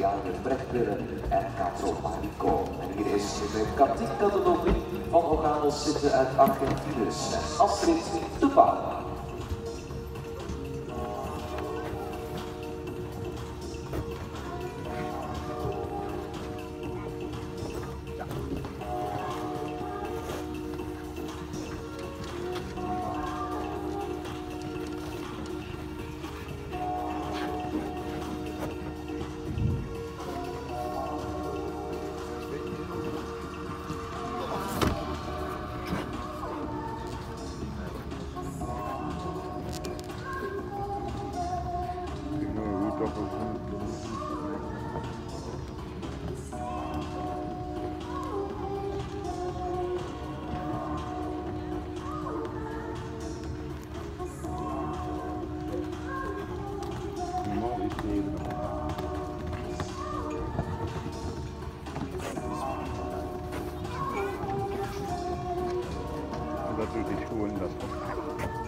Ja, de pretkleuren en Cato Marico. En hier is de Katinka de Dobri van Oganos zitten uit Argentinus en de Tupac. natürlich holen lassen.